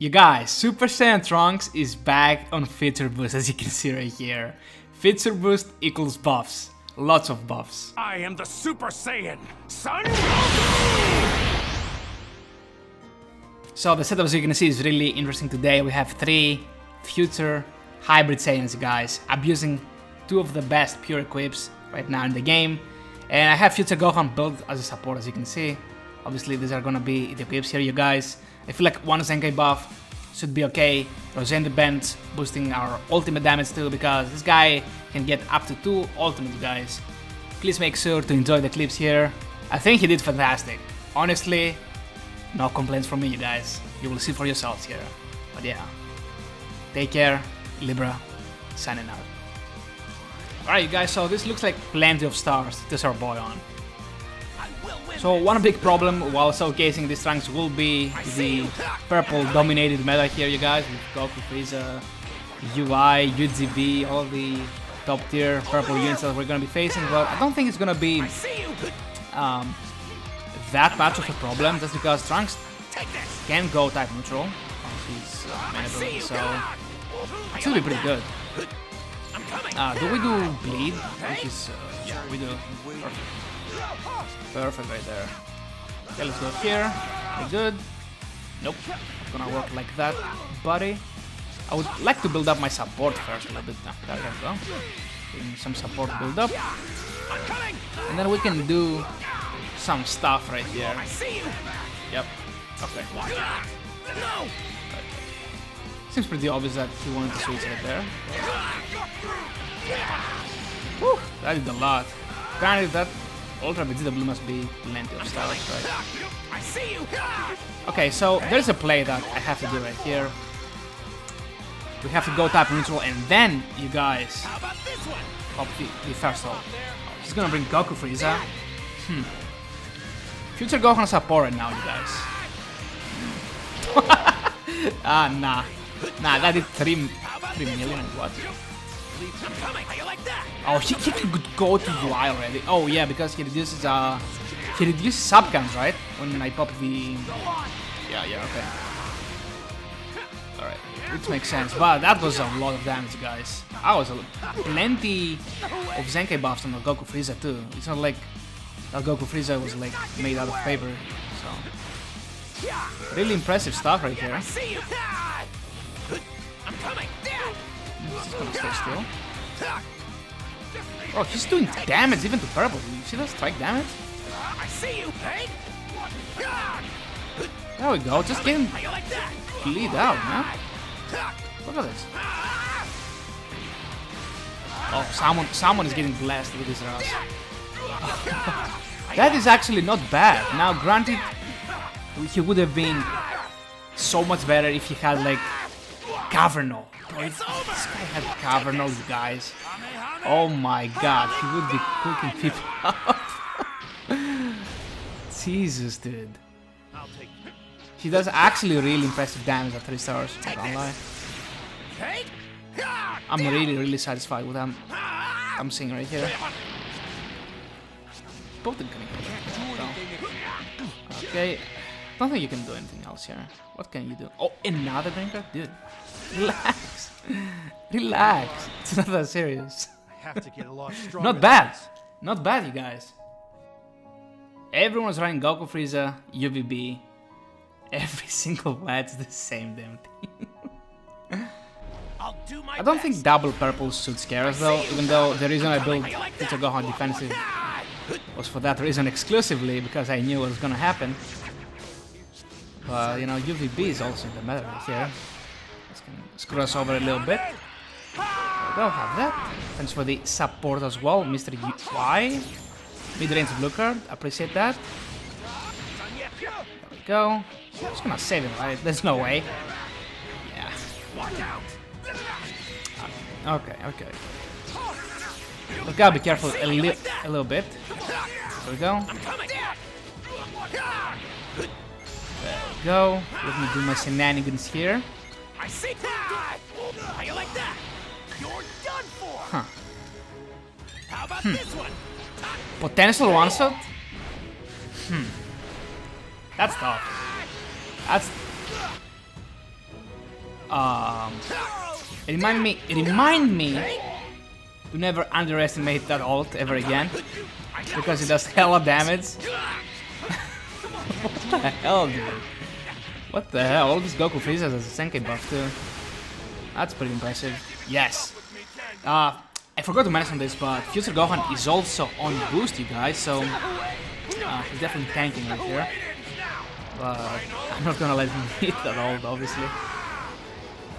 You guys, Super Saiyan Trunks is back on Feature Boost as you can see right here. Feature Boost equals buffs. Lots of buffs. I am the Super Saiyan, son. So the setup as you can see is really interesting today. We have three future hybrid Saiyans guys, abusing two of the best pure equips right now in the game. And I have Future Gohan built as a support as you can see. Obviously these are gonna be the equips here you guys. I feel like one Zenkai buff should be okay. Rosende Bent boosting our ultimate damage too because this guy can get up to two ultimates guys. Please make sure to enjoy the clips here. I think he did fantastic. Honestly, no complaints from me you guys. You will see for yourselves here. But yeah, take care, Lebra, signing out. Alright you guys, so this looks like plenty of stars to our boy on. So one big problem while showcasing these trunks will be the purple dominated meta here you guys with Goku, Frieza, UI, UVB, all the top tier purple units that we're gonna be facing, but I don't think it's gonna be um, that much of a problem just because Trunks can go type neutral on his uh, so it should be pretty good. Uh, do we do bleed? Which is, uh, yeah, we do. Perfect. Perfect right there. Okay, let's go here. We good. Nope. Not gonna work like that, buddy. I would like to build up my support first a little bit. There we go. Some support build up. And then we can do some stuff right here. Yep. Okay. Seems pretty obvious that he wanted to switch right there. That did a lot. Granted, that Ultra Vegeta Blue must be plenty of stars, right? Okay, so there's a play that I have to do right here. We have to go type neutral and then you guys pop the, the first ult. He's gonna bring Goku Frieza. Hmm. Future Gohan support right now, you guys. ah, nah. Nah, that is 3, 3 million, what? Oh, he, he could go to UI already. Oh yeah, because he reduces uh he reduces sub right? When I pop the Yeah, yeah, okay. Alright, which makes sense. But that was a lot of damage, guys. I was a, plenty of Zenkai buffs on the Goku Frieza too. It's not like that Goku Frieza was like made out of paper. So really impressive stuff right here. Gonna stay still. Oh, he's doing damage even to purple. You see that strike damage? I see you, There we go. Just get him bleed out, man. Look at this. Oh, someone, someone is getting blasted with his that is actually not bad. Now, granted, he would have been so much better if he had like Caverno. If this guy had you guys. Oh my god, he would be cooking people up. Jesus, dude. He does actually really impressive damage at 3 stars, I can't lie. I'm really, really satisfied with what I'm seeing right here. Both can Okay, I don't think you can do anything else here. What can you do? Oh, another drinker? Dude, relax. relax. It's not that serious. I have to get a lot stronger. not bad. Not bad, you guys. Everyone's running Goku Frieza, UVB. Every single what's the same damn thing. I don't think double purples should scare us though, even though the reason I built Future Gohan defensive was for that reason exclusively, because I knew what was gonna happen. But, you know, UVB is also in the matter here. Let's screw us over a little bit. We'll have that. Thanks for the support as well, Mr. UI. Mid-range blue card, appreciate that. There we go. I'm just gonna save him, right? There's no way. Yeah. Okay, okay. We gotta be careful a, li a little bit. There we go. There we go. Let me do my shenanigans here. Huh. Hmm. Potential one shot? Hmm. That's tough. That's Um, it remind me. It remind me to never underestimate that ult ever again because it does hella damage. what the hell, dude? What the hell? All this Goku Frieza has a Zenkai buff too. That's pretty impressive. Yes. Uh, I forgot to mention this, but Future Gohan is also on boost, you guys, so uh, he's definitely tanking right here. But I'm not gonna let him hit that ult, obviously.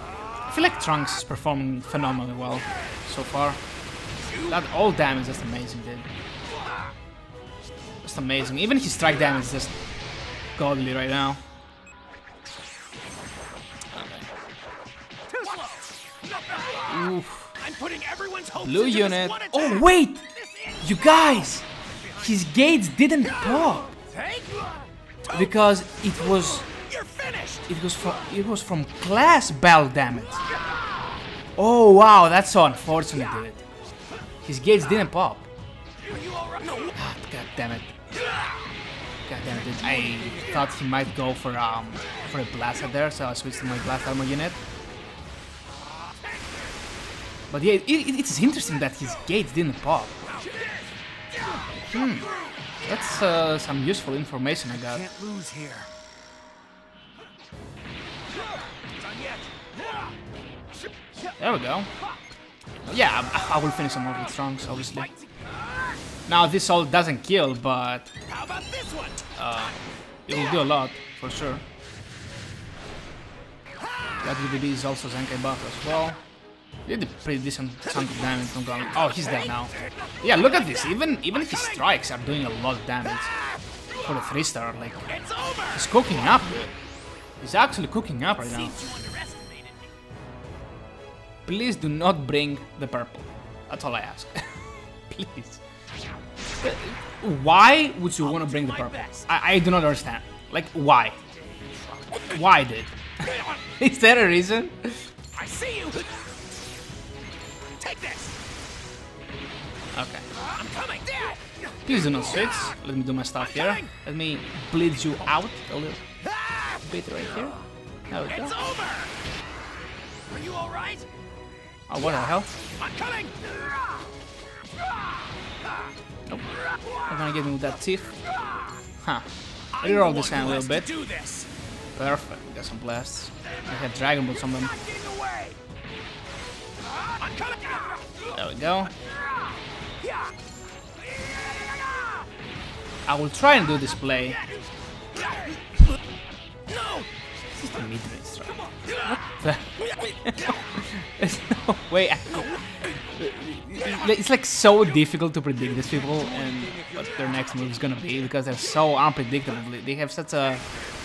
I feel like Trunks is performing phenomenally well so far. That all damage is just amazing, dude. Just amazing. Even his strike damage is just godly right now. Oof. I'm putting everyone's hopes Blue unit. Oh wait! You guys! His gates didn't pop because it was it was from it was from class bell damage. Oh wow, that's so unfortunate, dude. His gates didn't pop. Are you all right? No. Ah, God damn it. God damn it, dude. I thought he might go for um for a blast out there, so I switched to my blast armor unit. But yeah, it, it, it's interesting that his gates didn't pop. Hmm. That's uh, some useful information I got. Can't lose here. There we go. Yeah, I, I will finish him off with Trunks, obviously. Now, this all doesn't kill, but How about this one? uh, it will do a lot, for sure. That VDB is also Zenkai buff as well. He did pretty decent chunk of damage. Oh, he's dead now. Yeah, look at this. Even even his strikes are doing a lot of damage for the three star. Like he's cooking up. He's actually cooking up right now. Please do not bring the purple. That's all I ask. Please. Why would you want to bring the purple? I, I do not understand. Like, why? Why, dude? Is there a reason? I see you. Okay. I'm coming. Please do not switch. Let me do my stuff here. Let me bleed you out a little ah! bit right here. There we go. It's over. Are you all right? Oh, what the hell? I'm coming. Nope. Not gonna get me with that teeth. Huh. I'm Reroll this hand a little bit. to Do this. Perfect. Got some blasts. I have Dragon Balls on them. Not getting away. I'm coming. There we go. I will try and do this play. This is the mid-range strike. There's no way. I- It's like so difficult to predict these people and what their next move is gonna be because they're so unpredictable. They have such a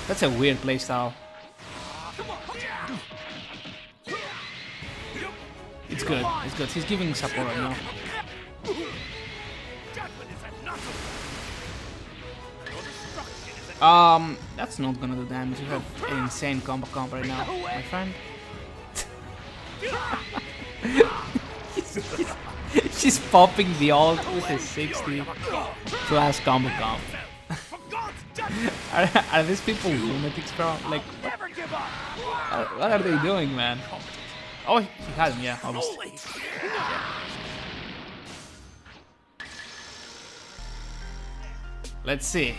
such a weird playstyle. It's good. It's good. He's giving support right now. Um, that's not gonna do damage. You have an insane combo comp right now, my friend. She's popping the ult with a 60 plus combo comp. are, are these people lunatics, bro? Like, what, are- what are they doing, man? Oh, he has him, yeah, obviously. Let's see.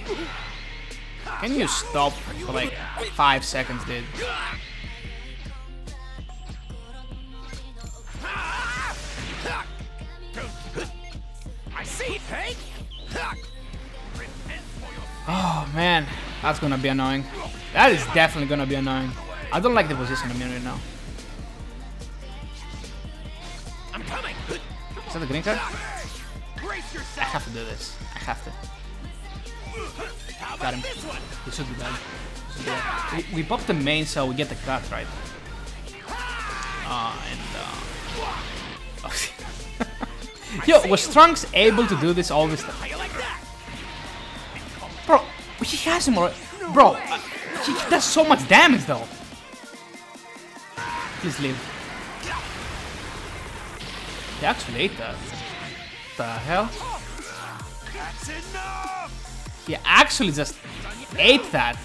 Can you stop for like five seconds, dude? I see. Oh man, that's gonna be annoying. That is definitely gonna be annoying. I don't like the position I'm in right now. I'm coming. Is that the green card? I have to do this. I have to. Got him. this? Should be. We should be dead. We, we pop the main so we get the cut, right? Uh, and uh... Yo, was Trunks able to do this all this time? How you like that? Bro, he has him already. Bro, uh, he does so much damage though. Please leave. He actually ate that. The hell? That's enough. He actually just ate that.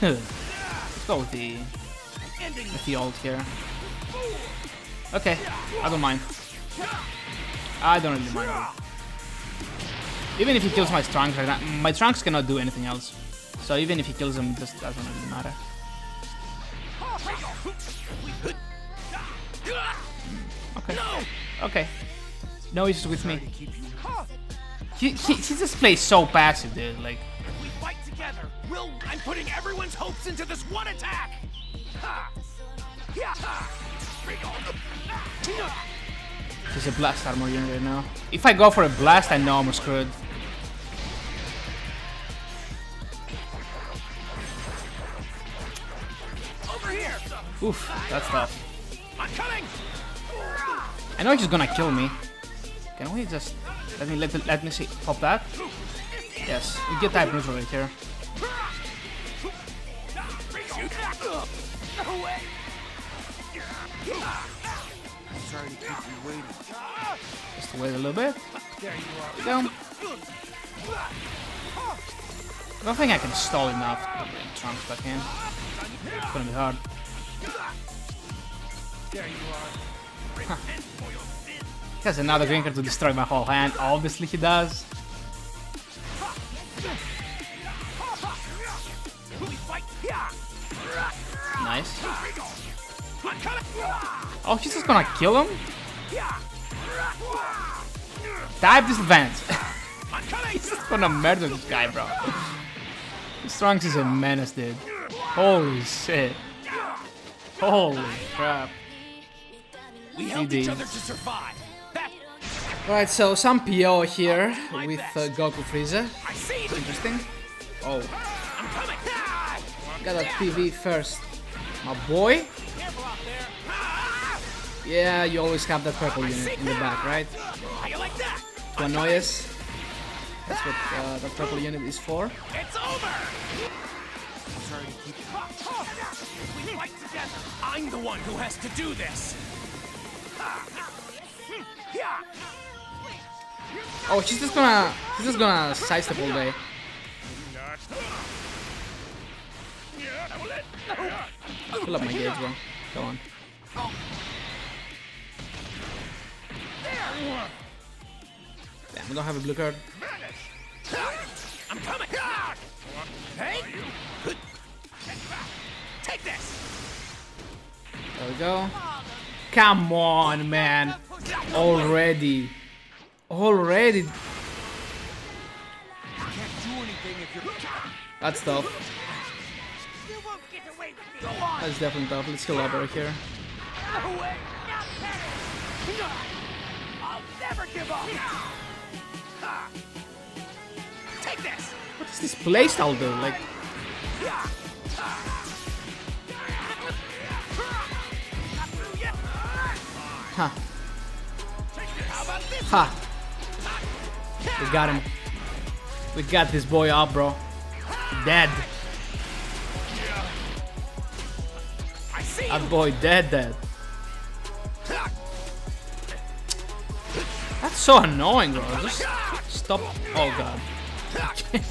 Let's go with the with the ult here. Okay, I don't mind. I don't really mind. Even if he kills my trunks right now, my trunks cannot do anything else. So even if he kills him, just doesn't really matter. Okay. Okay. No he's with me. He, he, he just plays so passive, dude. Like, If we fight together. We'll. I'm putting everyone's hopes into this one attack. Ha! Yeah! Ha! he's a blast armor unit right now. If I go for a blast, I know I'm screwed. Over here. Oof, that's tough. I'm coming. I know he's gonna kill me. Can we just let me let let me see pop that? Yes, we get type neutral right here. Just wait a little bit. You I don't think I can stall enough to bring Trunks back in. It's gonna be hard. There you are. He has another green card to destroy my whole hand. Obviously he does. We fight. Yeah. Nice. Oh, he's just gonna kill him? Type disadvantage. He's just gonna murder this guy, bro. This Trunks is a menace, dude. Holy shit. Holy crap. We help GG. each other to survive. Alright, so some PO here with uh, Goku Frieza. Interesting. Oh, I'm coming. Ah! got a PV first. My boy. Careful out there. Ah! Yeah, you always have that purple unit in the back, right? How you like that? To annoy us. That's what uh, that purple unit is for. It's over. Sorry to keep We fight together. I'm the one who has to do this. Yeah. Oh, she's just gonna, she's just gonna sidestep all day. Fill up my gauge, bro. Go on. Damn, we don't have a blue card. I'm coming. Hey. Take this. There we go. Come on, man. Already. Already. can't do anything if you're. That's tough. You won't get away with me. Go on. That's definitely tough. Let's kill over here. No way. I'll never. Ha. Take this. What does this playstyle do? Like, huh. How about this? Ha. We got him. We got this boy up, bro. Dead. That boy dead, dead. That's so annoying, bro. Just stop. Oh, God.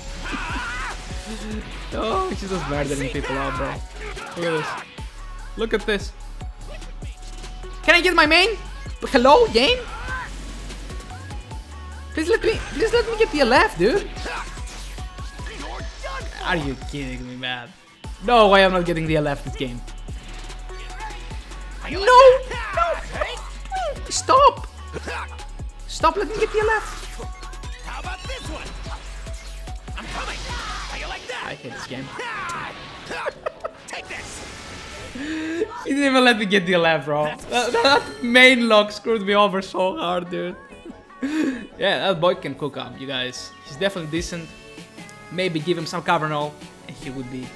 oh, she's just murdering people out, bro. Look at this. Look at this. Can I get my main? Hello, game? Please let me, please let me get the LF, dude. Are you kidding me, man? No way I'm not getting the LF this game. No! No! Stop! Stop, let me get the LF. How about this one? I'm coming. How you like I that? hate this game. Take this. He didn't even let me get the LF, bro. That, that main lock screwed me over so hard, dude. Yeah, that boy can cook up, you guys. He's definitely decent. Maybe give him some cover now, and he would be